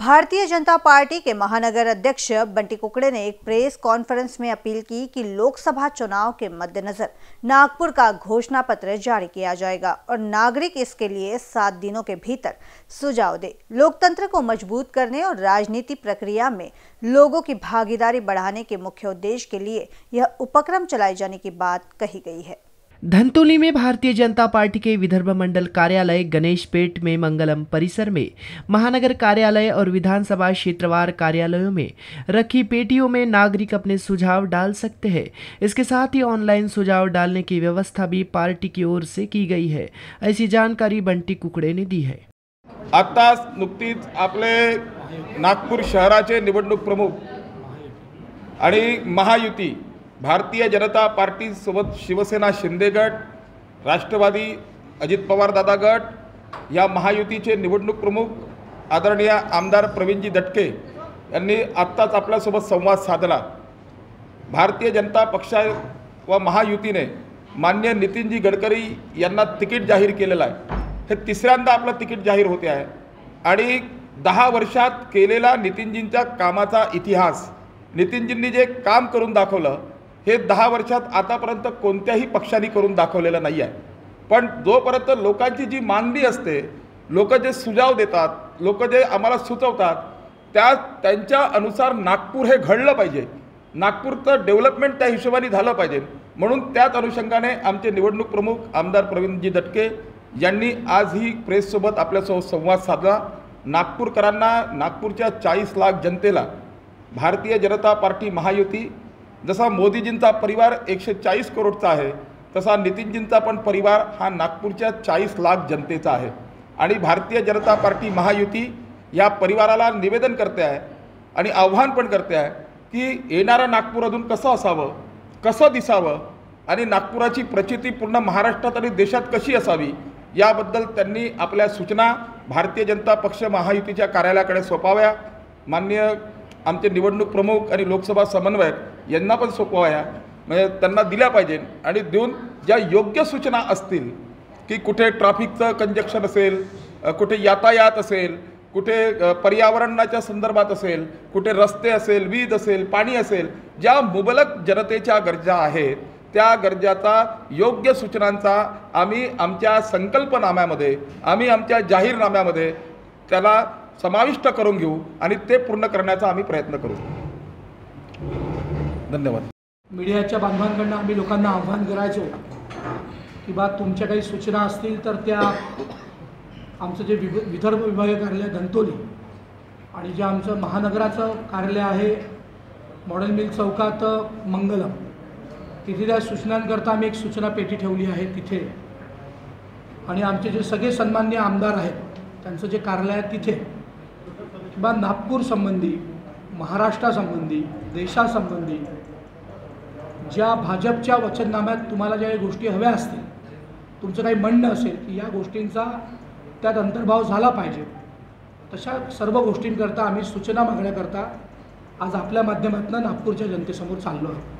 भारतीय जनता पार्टी के महानगर अध्यक्ष बंटी कुकड़े ने एक प्रेस कॉन्फ्रेंस में अपील की कि लोकसभा चुनाव के मद्देनजर नागपुर का घोषणा पत्र जारी किया जाएगा और नागरिक इसके लिए सात दिनों के भीतर सुझाव दे। लोकतंत्र को मज़बूत करने और राजनीति प्रक्रिया में लोगों की भागीदारी बढ़ाने के मुख्य उद्देश्य के लिए यह उपक्रम चलाए जाने की बात कही गई है। धनतोली में भारतीय जनता पार्टी के विदर्भ मंडल कार्यालय गणेश पेट में मंगलम परिसर में, महानगर कार्यालय और विधानसभा क्षेत्रवार कार्यालयों में रखी पेटियों में नागरिक अपने सुझाव डाल सकते हैं। इसके साथ ही ऑनलाइन सुझाव डालने की व्यवस्था भी पार्टी की ओर से की गई है। ऐसी जानकारी बंटी कुकड़े ने दी है। आत्ताच नुकतीच आपले नागपूर प्रमुख महायुती भारतीय जनता पार्टीसोबत शिवसेना शिंदे गट, राष्ट्रवादी अजित पवार दादा गट, या महायुतीचे निवडणूक प्रमुख आदरणीय आमदार प्रवीणजी दटके आत्ताच आपल्यासोबत संवाद साधला. भारतीय जनता पक्षा व महायुतीने मान्य नितीनजी गडकरी तिकीट जाहीर केलेलं आहे. हे तिसऱ्यांदा तिकीट जाहीर होते आहे. आणि दहा वर्षात केलेला नितीनजींच्या कामाचा इतिहास, नितीनजींनी जे काम करून दाखवलं हे दहा वर्षात आतापर्यंत कोणत्याही पक्षाने करून दाखवलेलं नाही आहे पण जोपर्यंत लोकांची जी मागणी असते, लोक जे सुझाव देतात, लोक जे आम्हाला सुचवतात, त्या त्यांच्या अनुसार नागपूर हे घडलं पाहिजे. नागपूरचं डेव्हलपमेंट त्या हिशोबाने झालं पाहिजे. म्हणून त्याच अनुषंगाने आमचे निवडणूक प्रमुख आमदार प्रवीणजी दटके यांनी आज ही प्रेससोबत आपल्यासोबत संवाद साधला. नागपूरकरांना, नागपूरच्या चाळीस लाख जनतेला भारतीय जनता पार्टी महायुती जसा मोदीजींचा परिवार एकशे चाळीस करोडचा आहे, तसा नितीनजींचा पण परिवार हा नागपूरच्या चाळीस लाख जनतेचा आहे. आणि भारतीय जनता पार्टी महायुती या परिवाराला निवेदन करते आहे आणि आव्हान पण करते आहे की येणारं नागपूर अजून कसं असावं, कसं पूर्ण महाराष्ट्रात आणि देशात कशी आपल्या सूचना भारतीय जनता पक्ष महायुतीच्या कार्यालयाकडे सोपाव्या. माननीय आमचे निवडणूक प्रमुख आणि लोकसभा समन्वयक यांना पण सोपवाया म्हणजे त्यांना दिल्या पाहिजे. आणि देऊन ज्या योग्य सूचना असतील की कुठे ट्रॅफिकचं कंजक्शन असेल कुठे यातायात असेल कुठे पर्यावरणाच्या संदर्भात असेल कुठे रस्ते असेल वीज असेल पाणी असेल ज्या मुबलक जनतेच्या गरजा आहेत त्या गरजाचा योग्य सूचनांचा आम्ही आमच्या संकल्पनाम्यामध्ये आम्ही आमच्या जाहीरनाम्यामध्ये त्याला समाविष्ट करून घेऊ आणि ते पूर्ण करण्याचा आम्ही प्रयत्न करू. धन्यवाद. मीडियाच्या बांधवांकडनं आम्ही लोकांना आव्हान करायचो की बा तुमच्या काही सूचना असतील तर त्या आमचं जे विभ विदर्भ विभागीय कार्यालय धंतोली आणि जे आमचं महानगराचं कार्यालय आहे मॉडेल मिल चौकात मंगलम तिथे त्या सूचनांकरता आम्ही एक सूचना पेटी ठेवली आहे तिथे. आणि आमचे जे सगळे सन्मान्य आमदार आहेत त्यांचं जे कार्यालय आहे तिथे. किंवा नागपूर संबंधी महाराष्ट्रासंबंधी देशासंबंधी ज्या भाजपच्या वचननाम्यात तुम्हाला ज्या गोष्टी हव्या असतील तुमचं काही म्हणणं असेल की या गोष्टींचा त्यात अंतर्भाव झाला पाहिजे. तशा सर्व गोष्टींकरता आम्ही सूचना मागण्याकरता आज आपल्या माध्यमातून नागपूरच्या जनतेसमोर चाललो आहे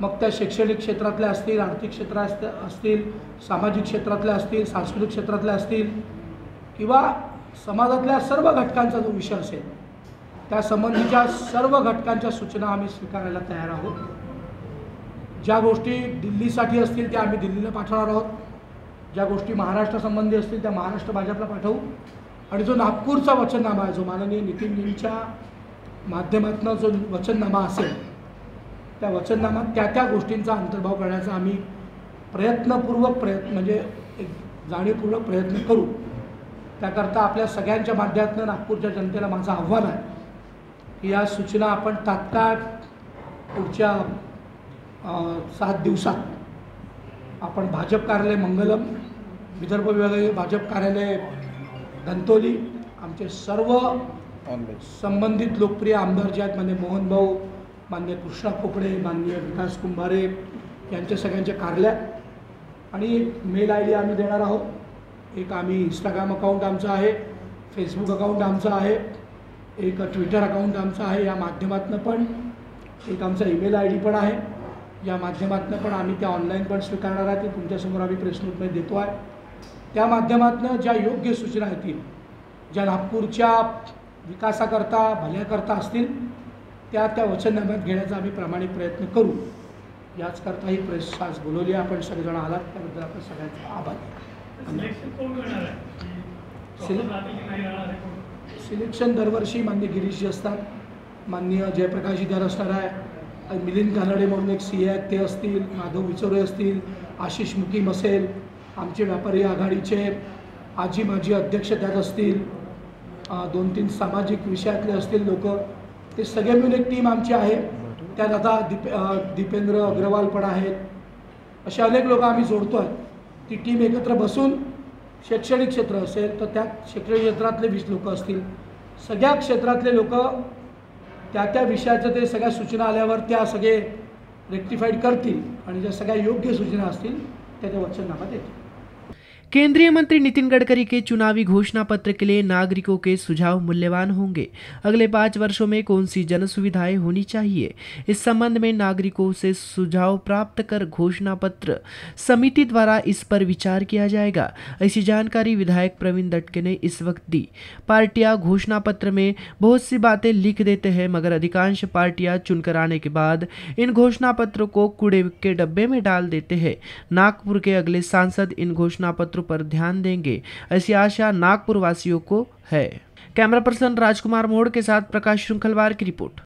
मग त्या शैक्षणिक क्षेत्रातल्या असतील आर्थिक क्षेत्रात असतील सामाजिक क्षेत्रातल्या असतील सांस्कृतिक क्षेत्रातल्या असतील किंवा समाजातल्या सर्व घटकांचा जो विषय असेल त्या सर्व घटकांच्या सूचना आम्ही स्वीकारायला तयार आहोत. ज्या गोष्टी दिल्लीसाठी असतील, त्या आम्ही दिल्लीला आहोत. ज्या गोष्टी महाराष्ट्रासंबंधी असतील, त्या महाराष्ट्र भाजपला पाठवू. आणि जो नागपूरचा वचननामा आहे, जो माननीय नितीनजींच्या माध्यमातून जो वचननामा असेल, त्या वचननामात त्या त्या गोष्टींचा अंतर्भाव करण्याचा आम्ही प्रयत्नपूर्वक प्रयत्न, म्हणजे एक जाणीवपूर्वक प्रयत्न करू. त्याकरता आपल्या सगळ्यांच्या माध्यमातून नागपूरच्या जनतेला माझं आव्हान या सूचना आपण तात्काळ पुढच्या सात दिवसात आपण भाजप कार्यालय मंगलम विदर्भ विभागीय भाजप कार्यालय धंतोली आमचे सर्व संबंधित लोकप्रिय आमदार जे आहेत मान्य मोहन भाऊ मान्य कृष्णा खोपडे मान्य विकास कुंभारे यांच्या सगळ्यांच्या कार्यालयात. आणि मेल आय डी आम्ही देणार आहोत. एक आम्ही इंस्टाग्राम अकाउंट आमचं आहे फेसबुक अकाउंट आमचं आहे. एक ट्विटर अकाउंट आमचं आहे या माध्यमातून पण. एक आमचा ईमेल आय डी पण आहे. या माध्यमातून पण आम्ही त्या ऑनलाईन पण स्वीकारणार आहे. ते तुमच्यासमोर आम्ही प्रेस नोटमध्ये देतो आहे. त्या माध्यमातून ज्या योग्य सूचना येतील ज्या नागपूरच्या विकासाकरता भल्याकरता असतील त्या त्या वचननाम्यात घेण्याचा आम्ही प्रामाणिक प्रयत्न करू. याचकरता ही प्रेस आज बोलवली आहे. आपण सगळेजण आलात. त्याबद्दल आपण सगळ्यांचा आभार सिलेक्शन सिलेक्शन दरवर्षी मान्य गिरीशजी असतात. माननीय जयप्रकाशजी इधर असणार आहे. मिलिंद कानडे म्हणून एक सी आहेत ते असतील माधव विचोरे असतील आशिष मुकीम असेल आमचे व्यापारी आघाडीचे आजी माजी अध्यक्ष त्यात असतील दोन तीन सामाजिक विषयातले असतील लोक ते सगळे मिळून एक टीम आमची आहे. त्यात आता दीप दीपेंद्र अग्रवाल पण आहेत. असे अनेक लोक आम्ही जोडतो आहे ती टीम एकत्र बसून शैक्षणिक क्षेत्र असेल तर त्या शैक्षणिक क्षेत्रातले वीस लोक असतील. सगळ्या क्षेत्रातले लोक त्या त्या विषयाचं ते सगळ्या सूचना आल्यावर त्या सगळे रेक्टिफाईड करतील आणि ज्या सगळ्या योग्य सूचना असतील त्या त्या वचननामात येतील केंद्रीय मंत्री नितिन गडकरी के चुनावी घोषणा पत्र के लिए नागरिकों के सुझाव मूल्यवान होंगे। अगले पाँच वर्षों में कौन सी जन सुविधाएँ होनी चाहिए? इस संबंध में नागरिकों से सुझाव प्राप्त कर घोषणा पत्र समिति द्वारा इस पर विचार किया जाएगा। ऐसी जानकारी विधायक प्रवीण दटके ने इस वक्त दी। पार्टियाँ घोषणा पत्र में बहुत सी बातें लिख देते हैं, मगर अधिकांश पार्टियाँ चुनकर आने के बाद इन घोषणा पत्रों को कूड़े के डब्बे में डाल देते हैं। नागपुर के अगले सांसद इन घोषणा पत्रों पर ध्यान देंगे, ऐसी आशा नागपुर वासियों को है। कैमरा पर्सन राजकुमार मोड़ के साथ प्रकाश श्रृंखलवार की रिपोर्ट।